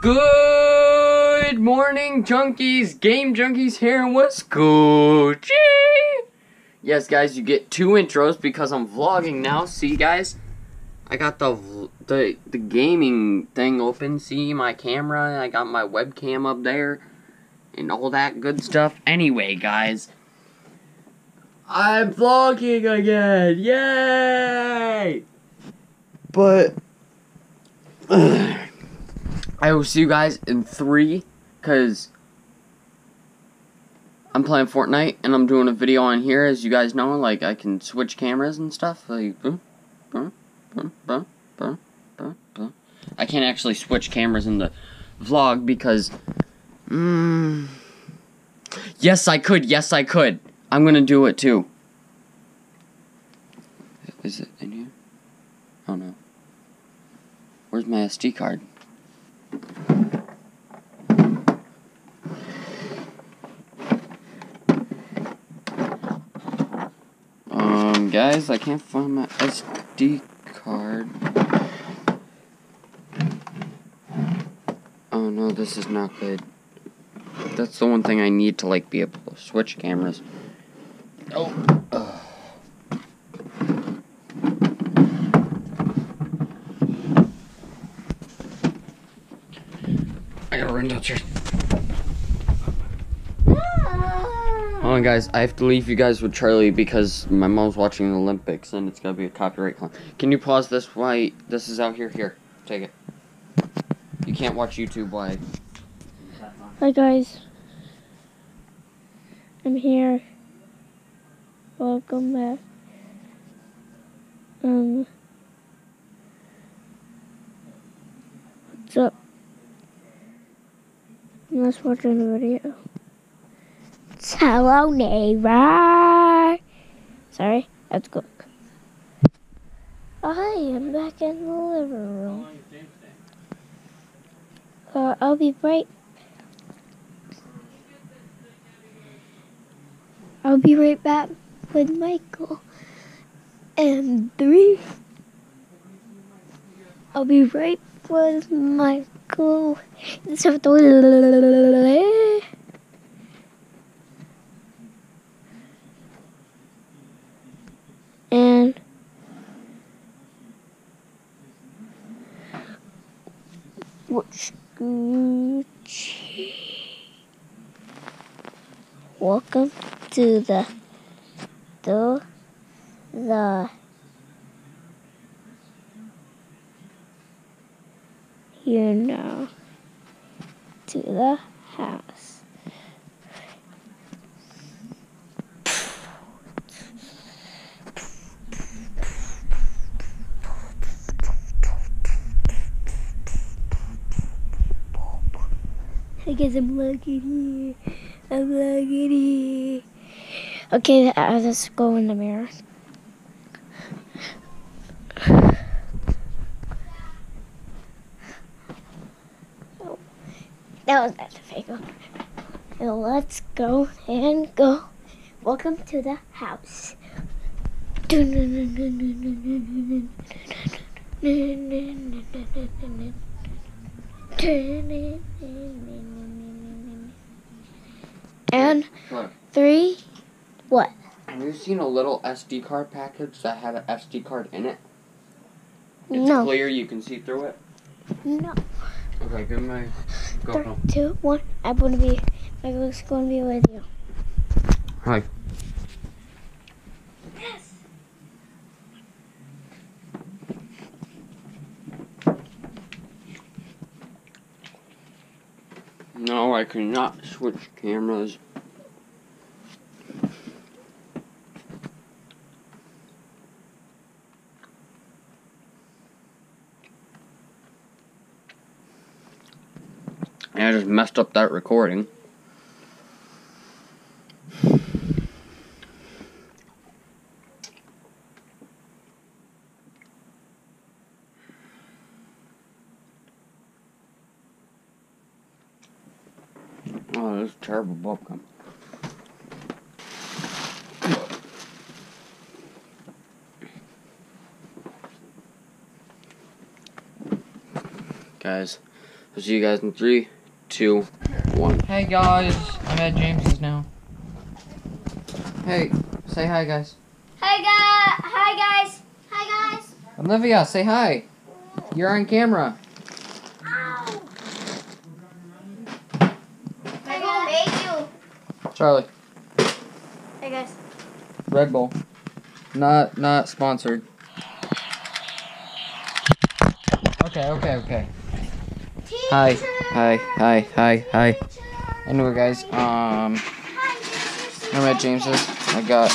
Good morning, junkies. Game junkies here in Wisconsin. Yes, guys, you get two intros because I'm vlogging now. See, guys, I got the the the gaming thing open. See my camera. I got my webcam up there, and all that good stuff. Anyway, guys, I'm vlogging again. Yay! But. I will see you guys in three, because I'm playing Fortnite, and I'm doing a video on here, as you guys know, like, I can switch cameras and stuff, like. I can't actually switch cameras in the vlog, because, mm, yes, I could, yes, I could. I'm gonna do it, too. Is it in here? Oh, no. Where's my SD card? Um, guys, I can't find my SD card. Oh no, this is not good. That's the one thing I need to, like, be able to switch cameras. Oh. I gotta run downstairs. Hold on, guys. I have to leave you guys with Charlie because my mom's watching the Olympics and it's gonna be a copyright claim. Can you pause this while this is out here? Here, take it. You can't watch YouTube while. Hi guys. I'm here. Welcome back. Um What's up? Let's watch the video. Hello neighbor. Sorry, that's good. Oh, I'm back in the living room. Uh, I'll be right I'll be right back with Michael. And three. I'll be right with Michael. So and what's Gucci? Welcome to the the the you know to the house. I guess I'm lucky here. I'm lucky. Okay, uh, let's go in the mirror. Oh, that was not the fake one. Now let's go and go. Welcome to the house. And What? three, what? Have you seen a little SD card package that had an SD card in it? It's No. clear. You can see through it. No. Okay, give me my GoPro. two, one. I'm gonna be. Michael's gonna be with you. Hi. No, I cannot switch cameras. I just messed up that recording. Oh, this is terrible bubblegum. guys. I'll see you guys in three, two, one. Hey guys, I'm at James's now. Hey, say hi guys. Hi guys. Hi guys. Hi guys. Olivia, say hi. You're on camera. Ow. I gonna you. Charlie, Hey guys. Red Bull. Not not sponsored. Okay, okay, okay. Hi, hi, hi, hi, hi. Anyway, guys, um, I'm at James's. I got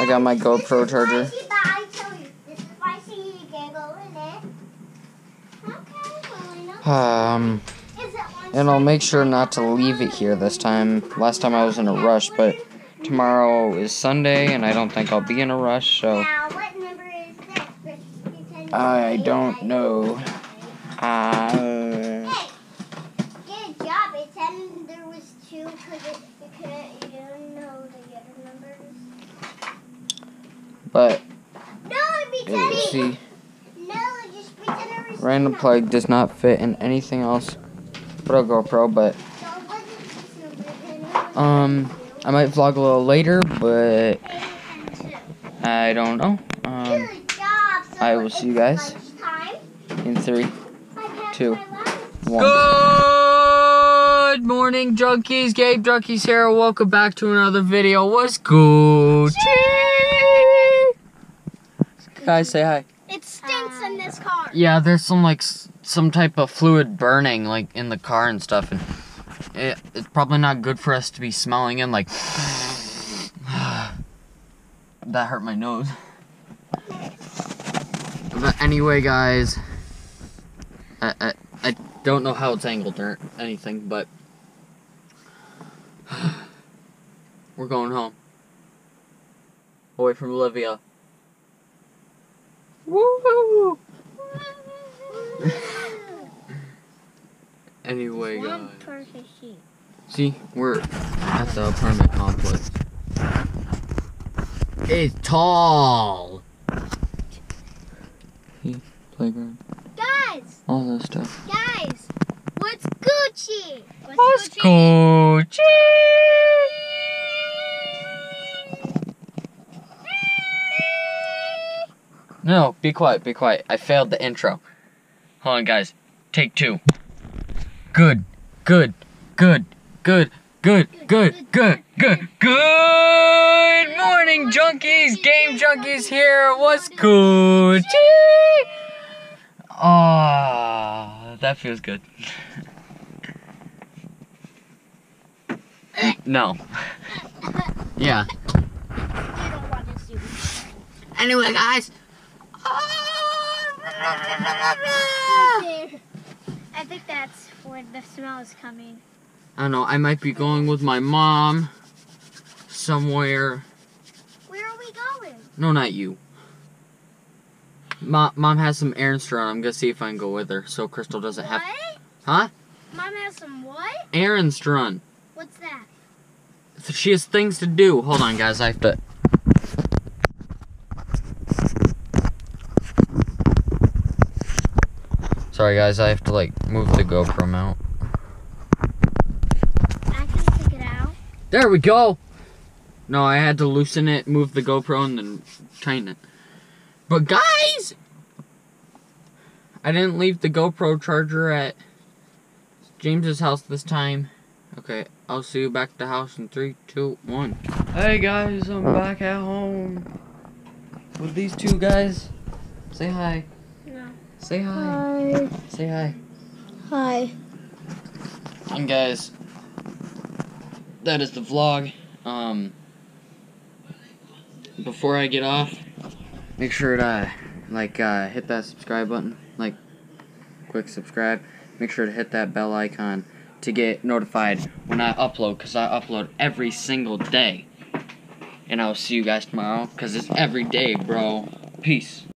I got my GoPro charger. Um, and I'll make sure not to leave it here this time. Last time I was in a rush, but tomorrow is Sunday, and I don't think I'll be in a rush, so I don't know. Uh, Good job. It said there was two because it, it couldn't, you didn't know the other numbers. but No, because see, no, just pretend there was random plug does not fit in anything else but a GoPro. But numbers. So it wasn't six numbers, then it was um, I might vlog a little later, but two. And two. I don't know. Um, Good job. So I will see you guys. in three, Two. one. Good morning, junkies. Gabe Junkies here. Welcome back to another video. What's good? Guys, say hi. It stinks in this car. Yeah, there's some like some type of fluid burning like in the car and stuff, and it, it's probably not good for us to be smelling in. Like that hurt my nose. But anyway, guys, I, I I don't know how it's angled or anything, but we're going home away from Olivia. Woo! Anyway, guys. One perfect. See, we're at the apartment complex. It's tall. Playground, Guys, all that stuff. guys, what's Gucci? What's Gucci? No, be quiet, be quiet. I failed the intro. Hold on, guys. Take two. Good, good, good, good, good, good, good, good, good morning, junkies. Game junkies here. What's Gucci? That feels good. no. Yeah. You don't want to see Anyway, guys. Right. I think that's where the smell is coming. I don't know. I might be going with my mom somewhere. Where are we going? No, not you. Mom, mom has some errands to run. I'm gonna see if I can go with her, so Crystal doesn't have. What? Huh? Mom has some what? Errands to run. What's that? She has things to do. Hold on, guys. I have to. Sorry, guys. I have to like move the GoPro mount. I can take it out. There we go. No, I had to loosen it, move the GoPro, and then tighten it. But guys, I didn't leave the GoPro charger at James's house this time. Okay, I'll see you back at the house in three, two, one. Hey guys, I'm back at home with these two guys. Say hi. No. Say hi. Hi. Say hi. Hi. And guys, that is the vlog. Um, before I get off, make sure to like uh, hit that subscribe button, like quick subscribe. Make sure to hit that bell icon to get notified when I upload, cause I upload every single day. And I'll see you guys tomorrow, cause it's every day, bro. Peace.